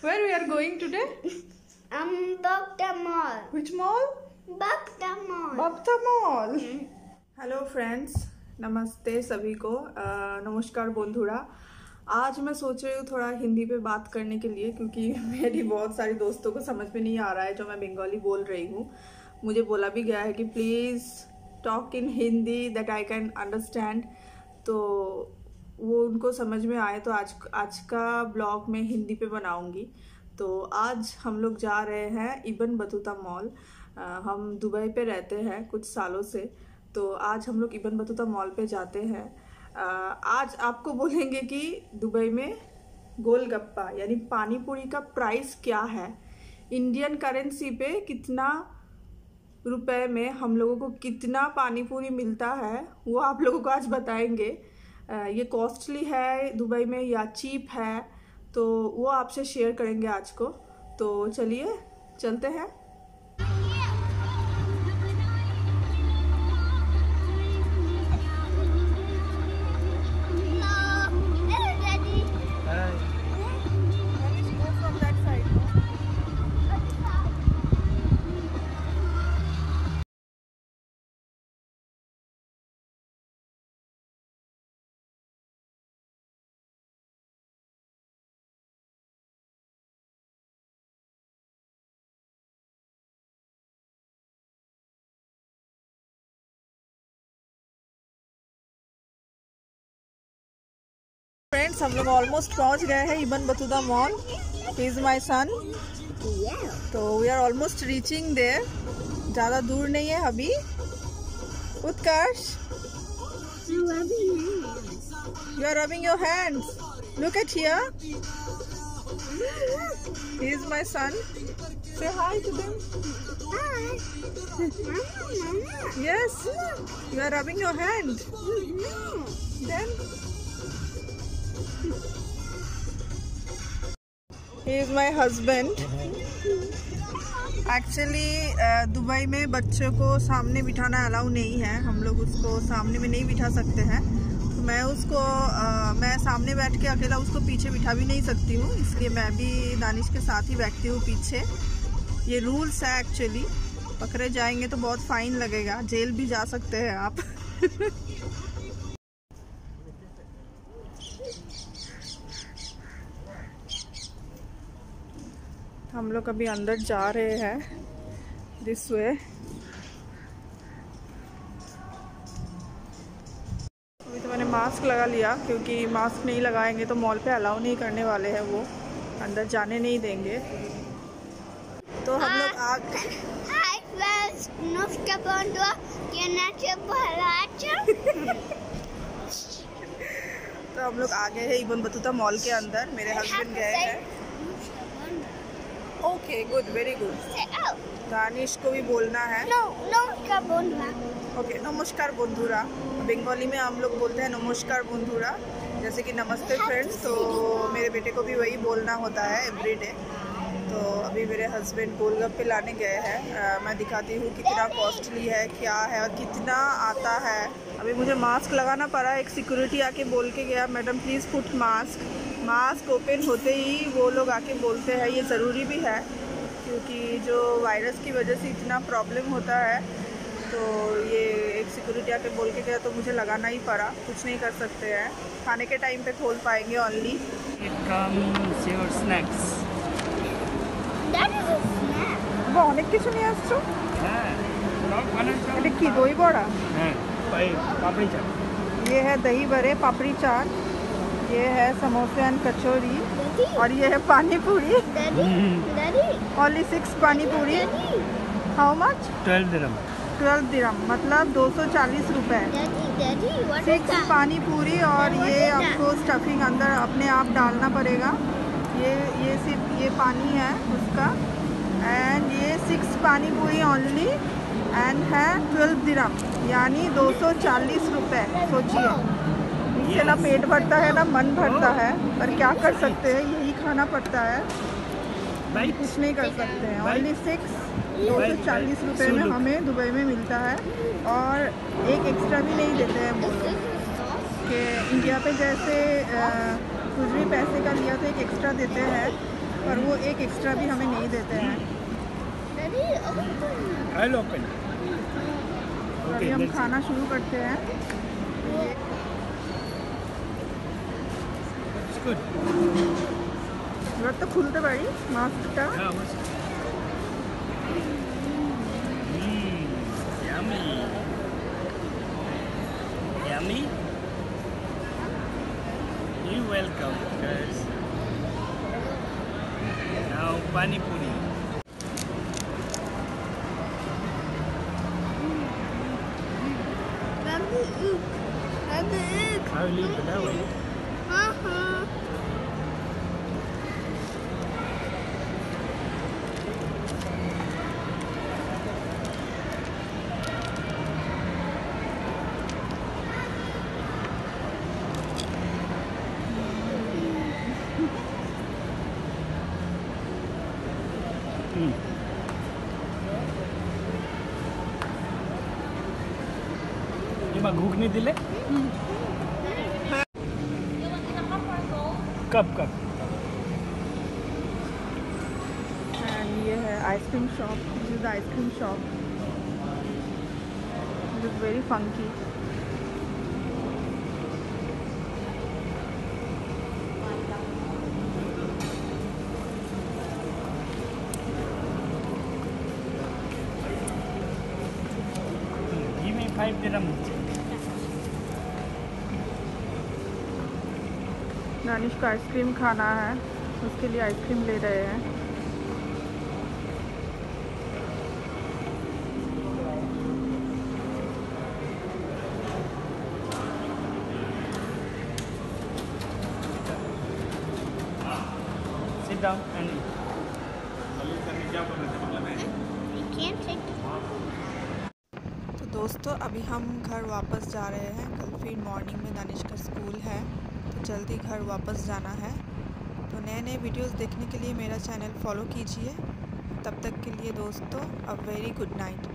Where we are going today? um Bhakta Mall. Which mall? Bhakta Mall. Battuta mall hello friends नमस्ते सभी को नमस्कार बंधुरा आज मैं सोच रही हूँ थोड़ा हिंदी पे बात करने के लिए क्योंकि मेरी बहुत सारी दोस्तों को समझ में नहीं आ रहा है जो मैं बंगाली बोल रही हूँ मुझे बोला भी गया है कि please talk in Hindi that I can understand तो वो उनको समझ में आए तो आज आज का ब्लॉग मैं हिंदी पे बनाऊँगी। तो आज हम लोग जा रहे हैं इबन बतूता मॉल। हम दुबई पे रहते हैं कुछ सालों से। तो आज हम लोग इबन बतूता मॉल पे जाते हैं। आज आपको बोलेंगे कि दुबई में गोलगप्पा यानी पानी पूरी का प्राइस क्या है? इंडियन करेंसी पे कितना रुपए में हम लोगों को कितना पानी पूरी मिलता है, वो आप लोगों को आज बताएँगे। ये कॉस्टली है, दुबई में या चीप है तो वो आपसे शेयर करेंगे आज को। तो चलिए, चलते हैं। फ्रेंड्स हम लोग ऑलमोस्ट पहुँच गए हैं Ibn Battuta mall is my son तो we are almost reaching there ज़्यादा दूर नहीं है अभी। Utkarsh you are rubbing your hands look at here is my son say hi to them Yes, you are rubbing your hand. Then is my husband. Actually Dubai में बच्चों को सामने बिठाना अलाउ नहीं है। हम लोग उसको सामने में नहीं बिठा सकते हैं। तो मैं उसको अ, मैं सामने बैठ के अकेला उसको पीछे बिठा भी नहीं सकती हूँ। इसलिए मैं भी दानिश के साथ ही बैठती हूँ पीछे। ये रूल्स है एक्चुअली पकड़े जाएँगे तो बहुत फाइन लगेगा। जेल भी जा सकते हैं आप। हम लोग अभी अंदर जा रहे हैं दिस वे अभी तो मैंने मास्क लगा लिया क्योंकि मास्क नहीं लगाएँगे तो मॉल पे अलाउ नहीं करने वाले हैं वो। अंदर जाने नहीं देंगे। तो हम लोग आ Hi friends, Nuska Bondua, Kimna Chopra तो हम लोग आ गए हैं इबन बतूता मॉल के अंदर मेरे हस्बैंड गए हैं। Okay good very good Danish को भी बोलना है. ओके नमस्कार बंधुरा। बंगाली में हम लोग बोलते हैं नमस्कार बंधुरा। जैसे कि नमस्ते फ्रेंड्स तो मेरे बेटे को भी वही बोलना होता है एवरी डे तो अभी मेरे हस्बैंड गोलगप्पे लाने गए हैं। मैं दिखाती हूँ कितना कॉस्टली है क्या है और कितना आता है। अभी मुझे मास्क लगाना पड़ा एक सिक्योरिटी आके बोल के गया madam please put mask mask open होते ही वो लोग आके बोलते हैं ये ज़रूरी भी है क्योंकि जो वायरस की वजह से इतना प्रॉब्लम होता है तो ये एक सिक्योरिटी आके बोल के गया तो मुझे लगाना ही पड़ा कुछ नहीं कर सकते हैं खाने के टाइम पे खोल पाएंगे only It comes your snacks. That is a snack. অনেক কিছু নিয়ে আসছো হ্যাঁ সব খানের সব এটা কি দই বড়া হ্যাঁ ওই পাপড়ি চাট ये है दही बड़े पापड़ी चाट ये है समोसे एंड कचोरी और ये है पानी पूरी only six pani puri how much twelve dirham twelve dirham मतलब दो सौ चालीस रुपये सिक्स पानी पूरी और ये आपको स्टफिंग अंदर अपने आप डालना पड़ेगा। ये ये सिर्फ़ ये पानी है उसका। एंड ये six pani puri only and है ट्वेल्व दिरम यानी दो सौ चालीस रुपये सोचिए। इससे ना पेट भरता है ना मन भरता है पर क्या कर सकते हैं? यही खाना पड़ता है? कुछ नहीं कर सकते हैं। ओनली सिक्स दो सौ चालीस रुपये में हमें दुबई में मिलता है। और एक एक्स्ट्रा भी नहीं देते हैं वो। लोग कि इंडिया पे जैसे कुछ भी पैसे का लिया तो एक एक्स्ट्रा देते हैं पर वो एक एक्स्ट्रा भी हमें नहीं देते हैं। अभी हम खाना शुरू करते हैं। It's good. এবার তো খুলতে পারি মাস্কটা Yeah, what's Mmm, yummy. Yummy? You're welcome, guys. Now, Pani Puri. Daddy, look. Daddy, look. I will leave it that way. Mm. Ghugni दिले? कब कब? ये है ice cream shop this is ice cream shop it is very funky Danish को ice cream खाना है उसके लिए आइसक्रीम ले रहे हैं Sit down and. You can't take तो दोस्तों, अभी हम घर वापस जा रहे हैं। कल फिर मॉर्निंग में दानिश का स्कूल है तो जल्दी घर वापस जाना है। तो नए नए वीडियोस देखने के लिए मेरा चैनल फॉलो कीजिए। तब तक के लिए दोस्तों अ वेरी गुड नाइट